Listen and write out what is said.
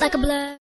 like a blur.